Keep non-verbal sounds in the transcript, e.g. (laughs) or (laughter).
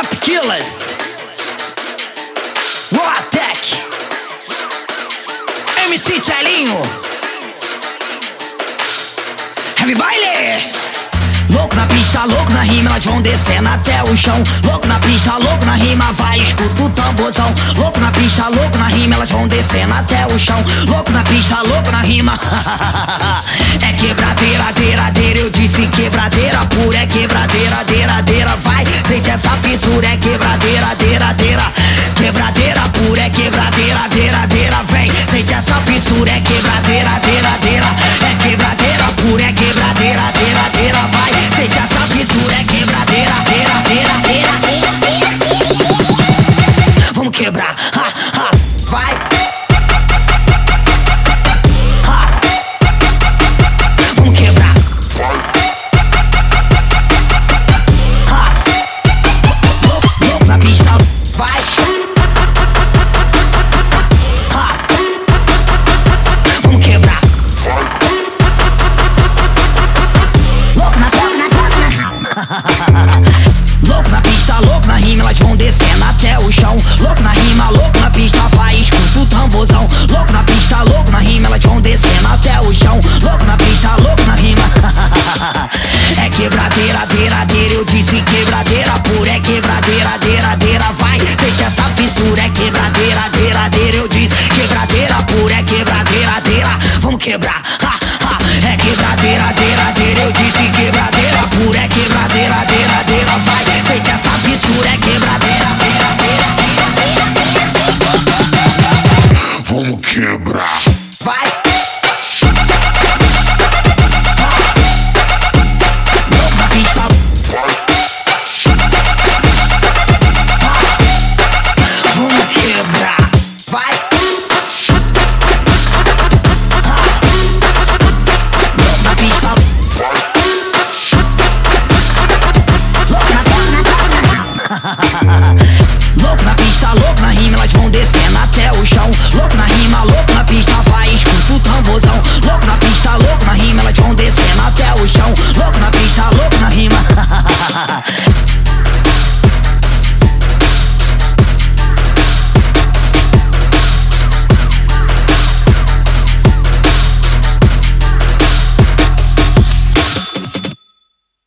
Drop Killers Raw MC Tchelinho Heavy Baile Louco na pista, louco na rima, elas vão descendo até o chão. Louco na pista, louco na rima, vai, escuta o tamborzão. Louco na pista, louco na rima, elas vão descendo até o chão. Louco na pista, louco na rima. (laughs) é quebradeira, deira, deira, eu disse quebradeira pura, é quebradeira, quebradeira, deira, eu disse quebradeira pura, é quebradeira, deira, vai. Sente essa fissura, é quebradeira, deira, deira, eu disse quebradeira pura, é quebradeira, deira. Vamos quebrar. pista, louco na rima, elas vão descendo até o chão. Louco na rima, louco na pista, vai, escuta o tamborzão. Louco na pista, louco na rima, elas vão descendo até o chão. Louco na pista, louco na rima. (laughs)